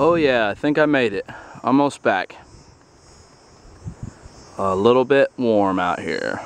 Oh yeah, I think I made it. Almost back. A little bit warm out here.